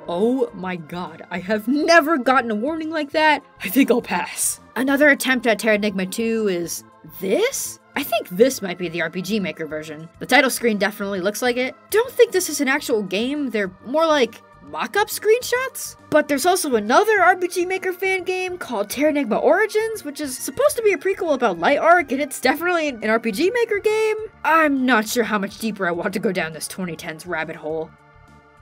Oh my god, I have never gotten a warning like that. I think I'll pass. Another attempt at Terra Terranigma 2 is this? I think this might be the RPG Maker version. The title screen definitely looks like it. Don't think this is an actual game, they're more like mock-up screenshots. But there's also another RPG Maker fan game called Terranigma Origins, which is supposed to be a prequel about Light Ark, and it's definitely an RPG Maker game. I'm not sure how much deeper I want to go down this 2010s rabbit hole.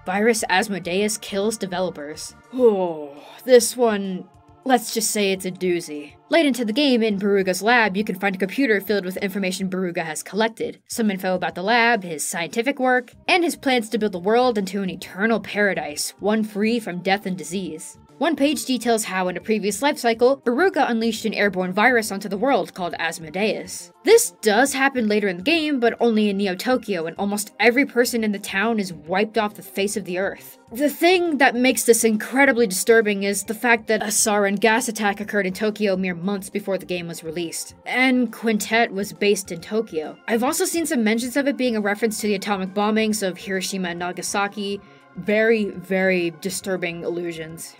Virus Asmodeus kills developers. Oh, this one Let's just say it's a doozy. Late into the game, in Beruga's lab, you can find a computer filled with information Beruga has collected. Some info about the lab, his scientific work, and his plans to build the world into an eternal paradise, one free from death and disease. One page details how, in a previous life cycle, Beruga unleashed an airborne virus onto the world called Asmodeus. This does happen later in the game, but only in Neo Tokyo, and almost every person in the town is wiped off the face of the earth. The thing that makes this incredibly disturbing is the fact that a sarin gas attack occurred in Tokyo mere months before the game was released, and Quintet was based in Tokyo. I've also seen some mentions of it being a reference to the atomic bombings of Hiroshima and Nagasaki. Very, very disturbing illusions.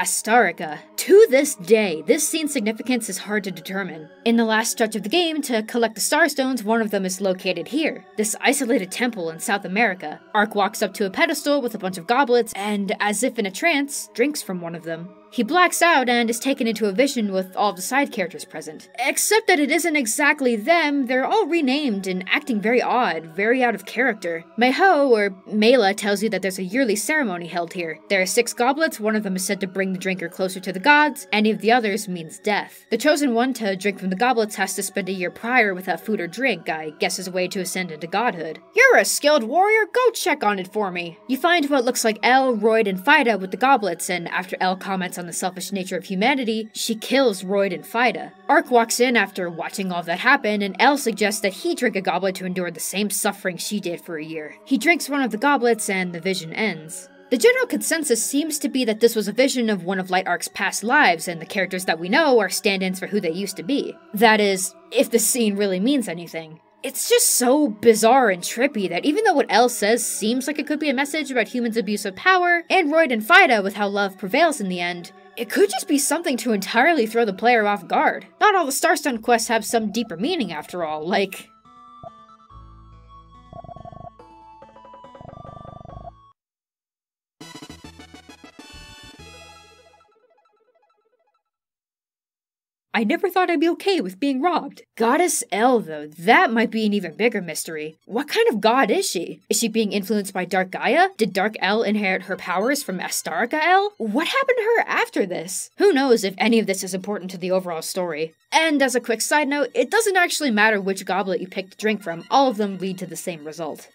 Astarica. To this day, this scene's significance is hard to determine. In the last stretch of the game, to collect the Starstones, one of them is located here, this isolated temple in South America. Ark walks up to a pedestal with a bunch of goblets, and, as if in a trance, drinks from one of them. He blacks out and is taken into a vision with all the side characters present. Except that it isn't exactly them, they're all renamed and acting very odd, very out of character. Meho, or Mela, tells you that there's a yearly ceremony held here. There are six goblets, one of them is said to bring the drinker closer to the gods, any of the others means death. The chosen one to drink from the goblets has to spend a year prior without food or drink, I guess as a way to ascend into godhood. You're a skilled warrior, go check on it for me. You find what looks like Elle, Royd, and Fida with the goblets, and after Elle comments on the selfish nature of humanity, she kills Royd and Fida. Ark walks in after watching all that happen, and Elle suggests that he drink a goblet to endure the same suffering she did for a year. He drinks one of the goblets, and the vision ends. The general consensus seems to be that this was a vision of one of Light Ark's past lives, and the characters that we know are stand ins for who they used to be. That is, if the scene really means anything. It's just so bizarre and trippy that even though what Elle says seems like it could be a message about humans' abuse of power, and Royd and Fida with how love prevails in the end, it could just be something to entirely throw the player off guard. Not all the Starstone quests have some deeper meaning after all, like, I never thought I'd be okay with being robbed. Goddess Elle, though, that might be an even bigger mystery. What kind of god is she? Is she being influenced by Dark Gaia? Did Dark Elle inherit her powers from Astarica Elle? What happened to her after this? Who knows if any of this is important to the overall story. And as a quick side note, it doesn't actually matter which goblet you pick to drink from, all of them lead to the same result.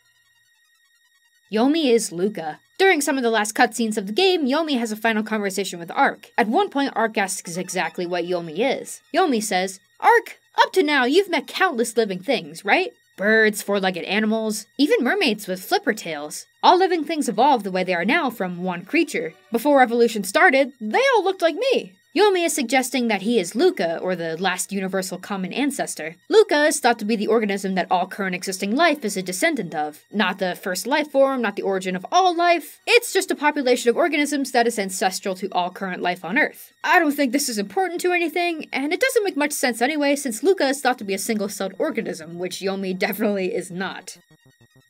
Yomi is Luca. During some of the last cutscenes of the game, Yomi has a final conversation with Ark. At one point, Ark asks exactly what Yomi is. Yomi says, Ark, up to now you've met countless living things, right? Birds, four legged animals, even mermaids with flipper tails. All living things evolved the way they are now from one creature. Before evolution started, they all looked like me. Yomi is suggesting that he is Luca, or the last universal common ancestor. Luca is thought to be the organism that all current existing life is a descendant of. Not the first life form, not the origin of all life, it's just a population of organisms that is ancestral to all current life on Earth. I don't think this is important to anything, and it doesn't make much sense anyway since Luca is thought to be a single celled organism, which Yomi definitely is not.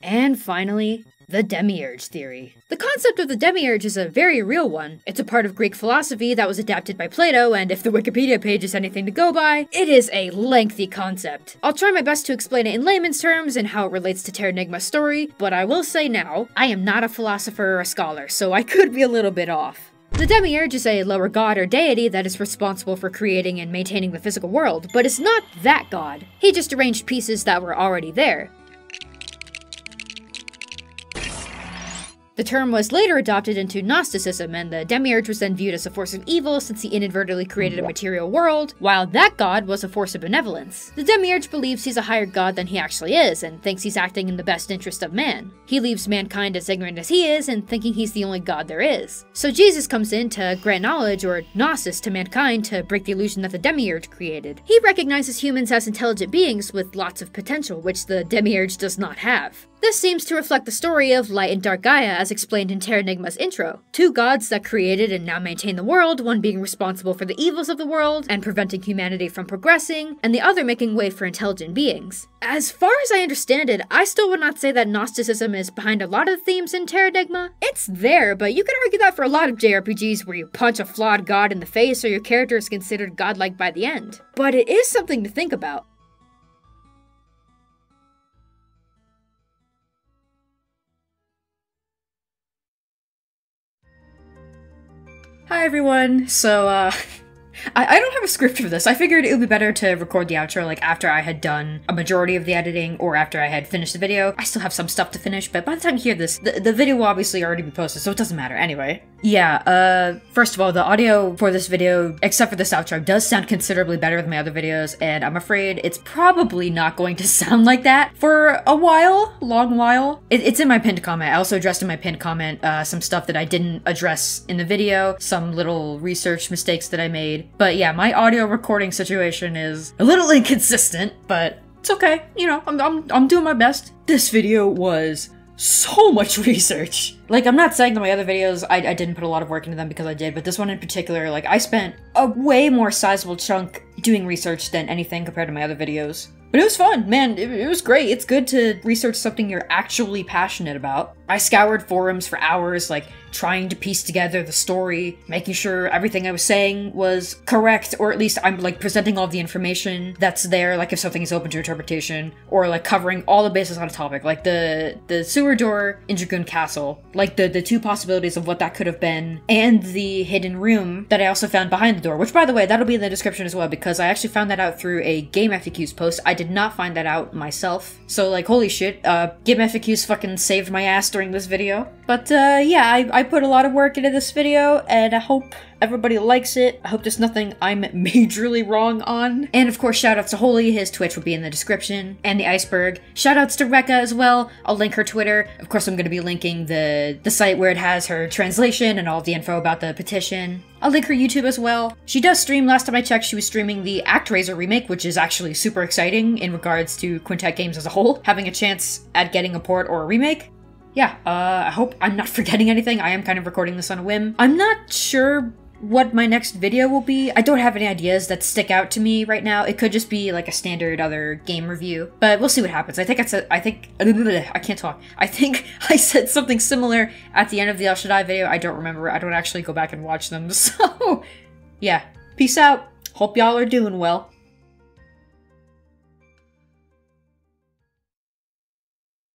And finally, The Demiurge Theory. The concept of the Demiurge is a very real one. It's a part of Greek philosophy that was adapted by Plato, and if the Wikipedia page is anything to go by, it is a lengthy concept. I'll try my best to explain it in layman's terms and how it relates to Terranigma's story, but I will say now, I am not a philosopher or a scholar, so I could be a little bit off. The Demiurge is a lower god or deity that is responsible for creating and maintaining the physical world, but it's not that god. He just arranged pieces that were already there. The term was later adopted into Gnosticism, and the demiurge was then viewed as a force of evil since he inadvertently created a material world, while that god was a force of benevolence. The demiurge believes he's a higher god than he actually is, and thinks he's acting in the best interest of man. He leaves mankind as ignorant as he is, and thinking he's the only god there is. So Jesus comes in to grant knowledge, or gnosis, to mankind to break the illusion that the demiurge created. He recognizes humans as intelligent beings with lots of potential, which the demiurge does not have. This seems to reflect the story of Light and Dark Gaia as explained in Terranigma's intro. Two gods that created and now maintain the world, one being responsible for the evils of the world and preventing humanity from progressing, and the other making way for intelligent beings. As far as I understand it, I still would not say that Gnosticism is behind a lot of the themes in Terranigma. It's there, but you could argue that for a lot of JRPGs where you punch a flawed god in the face or your character is considered godlike by the end. But it is something to think about. Hi everyone. So uh I, I don't have a script for this. I figured it would be better to record the outro like after I had done a majority of the editing or after I had finished the video. I still have some stuff to finish, but by the time you hear this, the, the video will obviously already be posted, so it doesn't matter anyway. Yeah, uh, first of all, the audio for this video, except for this outro, does sound considerably better than my other videos, and I'm afraid it's probably not going to [LAUGHS] sound like that for a while, long while. It, it's in my pinned comment. I also addressed in my pinned comment uh, some stuff that I didn't address in the video, some little research mistakes that I made. But yeah, my audio recording situation is a little [LAUGHS] inconsistent, but it's okay. You know, I'm, I'm, I'm doing my best. This video was so much [LAUGHS] research. Like, I'm not saying that my other videos, I, I didn't put a lot of work into them because I did, but this one in particular, like, I spent a way more sizable chunk doing research than anything compared to my other videos. But it was fun, man. It, it, was great. It's good to research something you're actually passionate about. I scoured forums for hours, like trying to piece together the story, making sure everything I was saying was correct, or at least I'm like presenting all the information that's there, like if something is open to interpretation, or like covering all the bases on a topic, like the the sewer door in Dragoon Castle, like the the two possibilities of what that could have been, and the hidden room that I also found behind the door. Which, by the way, that'll be in the description as well because I actually found that out through a Game FAQs post. I did not find that out myself, so like holy shit, uh, Game FAQs fucking saved my ass during this video. But uh, yeah, I, I put a lot of work into this video, and I hope everybody likes it. I hope there's nothing I'm [LAUGHS] majorly wrong on. And of course, shoutouts to Holy, his Twitch will be in the description, and the Iceberg. Shoutouts to Rekka as well. I'll link her Twitter. Of course, I'm going to be linking the, the site where it has her translation and all the info about the petition. I'll link her YouTube as well. She does stream, last time I checked, she was streaming the ActRaiser remake, which is actually super exciting in regards to Quintet games as a whole, having a chance at getting a port or a remake yeah, uh, I hope I'm not [LAUGHS] forgetting anything. I am kind of recording this on a whim. I'm not sure what my next video will be. I don't have any ideas that stick out to me right now. It could just be like a standard other game review, but we'll see what happens. I think I said, I think, [LAUGHS] I can't talk. I think [LAUGHS] I said something similar at the end of the El Shaddai video. I don't remember. I don't actually go back and watch them. So, yeah. Peace out. Hope y'all are doing well.